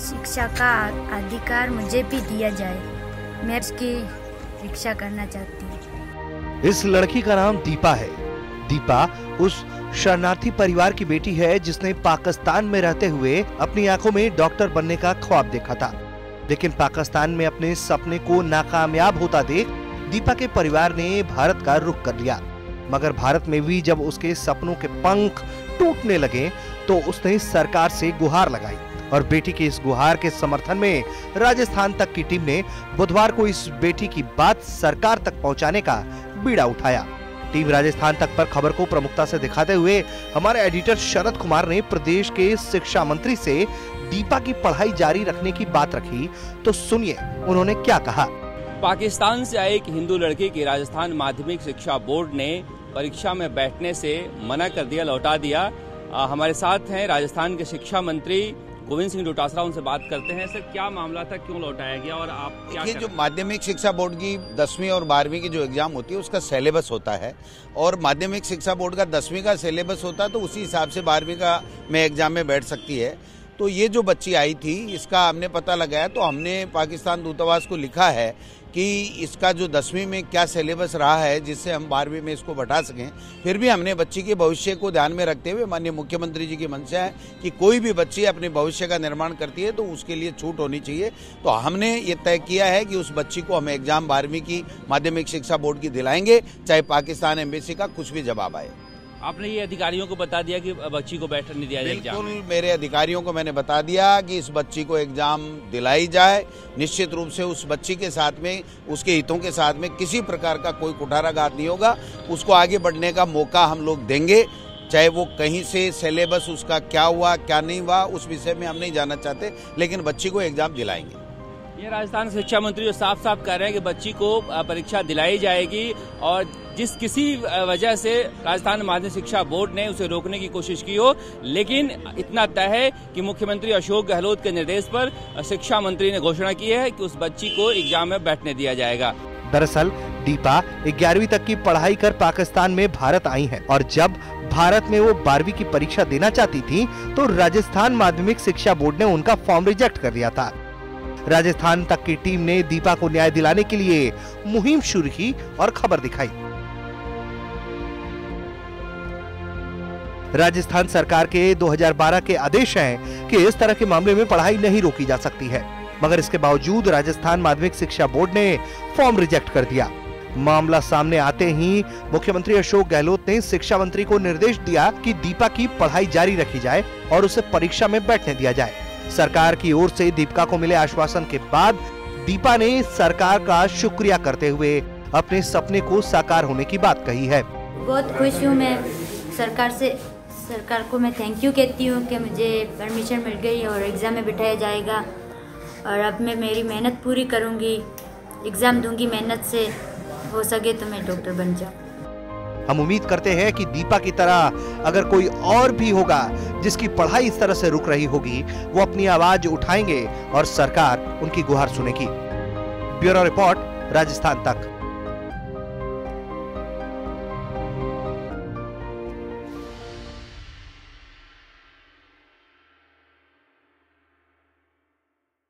शिक्षा का अधिकार मुझे भी दिया जाए। मैं इसकी शिक्षा करना चाहती हूँ। इस लड़की का नाम दीपा है। दीपा उस शरणार्थी परिवार की बेटी है जिसने पाकिस्तान में रहते हुए अपनी आँखों में डॉक्टर बनने का ख्वाब देखा था। लेकिन पाकिस्तान में अपने सपने को नाकामयाब होता देख दीपा के परिवार ने भारत का रुख कर लिया। मगर भारत में भी जब उसके सपनों के पंख टूटने लगे तो उसने सरकार से गुहार लगाई। और बेटी के इस गुहार के समर्थन में राजस्थान तक की टीम ने बुधवार को इस बेटी की बात सरकार तक पहुँचाने का बीड़ा उठाया। टीम राजस्थान तक पर खबर को प्रमुखता से दिखाते हुए हमारे एडिटर शरद कुमार ने प्रदेश के शिक्षा मंत्री से दीपा की पढ़ाई जारी रखने की बात रखी तो सुनिए उन्होंने क्या कहा। पाकिस्तान से आए एक हिंदू लड़के की राजस्थान माध्यमिक शिक्षा बोर्ड ने परीक्षा में बैठने से मना कर दिया लौटा दिया। आ, हमारे साथ हैं राजस्थान के शिक्षा मंत्री गोविंद सिंह डोटासरा उनसे बात करते हैं। सर क्या मामला था? क्यों लौटाया गया और आप क्या देखिए जो माध्यमिक शिक्षा बोर्ड की दसवीं और बारहवीं की जो एग्ज़ाम होती है उसका सिलेबस होता है। और माध्यमिक शिक्षा बोर्ड का दसवीं का सिलेबस होता है तो उसी हिसाब से बारहवीं का में एग्ज़ाम में बैठ सकती है। तो ये जो बच्ची आई थी, इसका हमने पता लगाया तो हमने पाकिस्तान दूतावास को लिखा है कि इसका जो दसवीं में क्या सिलेबस रहा है, जिससे हम बारहवीं में इसको बढ़ा सकें। फिर भी हमने बच्ची के भविष्य को ध्यान में रखते हुए, माननीय मुख्यमंत्री जी की मंशा है कि कोई भी बच्ची अपने भविष्य का निर्माण करती है तो उसके लिए छूट होनी चाहिए। तो हमने ये तय किया है कि उस बच्ची को हम एग्ज़ाम बारहवीं की माध्यमिक शिक्षा बोर्ड की दिलाएँगे, चाहे पाकिस्तान एम्बेसी का कुछ भी जवाब आए। आपने ये अधिकारियों को बता दिया कि बच्ची को बैठने नहीं दिया बिल्कुल मेरे अधिकारियों को मैंने बता दिया कि इस बच्ची को एग्ज़ाम दिलाई जाए। निश्चित रूप से उस बच्ची के साथ में उसके हितों के साथ में किसी प्रकार का कोई कुठाराघात नहीं होगा। उसको आगे बढ़ने का मौका हम लोग देंगे। चाहे वो कहीं से सिलेबस उसका क्या हुआ क्या नहीं हुआ उस विषय में हम नहीं जानना चाहते लेकिन बच्ची को एग्ज़ाम दिलाएँगे। ये राजस्थान शिक्षा मंत्री जो साफ़ साफ़ कह रहे हैं कि बच्ची को परीक्षा दिलाई जाएगी और जिस किसी वजह से राजस्थान माध्यमिक शिक्षा बोर्ड ने उसे रोकने की कोशिश की हो, लेकिन इतना तय है कि मुख्यमंत्री अशोक गहलोत के निर्देश पर शिक्षा मंत्री ने घोषणा की है कि उस बच्ची को एग्ज़ाम में बैठने दिया जाएगा। दरअसल, दीपा, ग्यारहवीं तक की पढ़ाई कर पाकिस्तान में भारत आई है और जब भारत में वो बारहवीं की परीक्षा देना चाहती थी तो राजस्थान माध्यमिक शिक्षा बोर्ड ने उनका फॉर्म रिजेक्ट कर दिया था। राजस्थान तक की टीम ने दीपा को न्याय दिलाने के लिए मुहिम शुरू की और खबर दिखाई। राजस्थान सरकार के 2012 के आदेश हैं कि इस तरह के मामले में पढ़ाई नहीं रोकी जा सकती है। मगर इसके बावजूद राजस्थान माध्यमिक शिक्षा बोर्ड ने फॉर्म रिजेक्ट कर दिया। मामला सामने आते ही मुख्यमंत्री अशोक गहलोत ने शिक्षा मंत्री को निर्देश दिया कि दीपा की पढ़ाई जारी रखी जाए और उसे परीक्षा में बैठने दिया जाए। सरकार की ओर से दीपिका को मिले आश्वासन के बाद दीपा ने सरकार का शुक्रिया करते हुए अपने सपने को साकार होने की बात कही है। बहुत खुश हूँ मैं सरकार से, सरकार को मैं थैंक यू कहती हूँ कि मुझे परमिशन मिल गई और एग्ज़ाम में बिठाया जाएगा। और अब मैं मेरी मेहनत पूरी करूँगी एग्ज़ाम दूँगी मेहनत से, हो सके तो मैं डॉक्टर बन जाऊँ। हम उम्मीद करते हैं कि दीपा की तरह अगर कोई और भी होगा जिसकी पढ़ाई इस तरह से रुक रही होगी, वो अपनी आवाज़ उठाएँगे और सरकार उनकी गुहार सुनेगी। ब्यूरो रिपोर्ट, राजस्थान तक।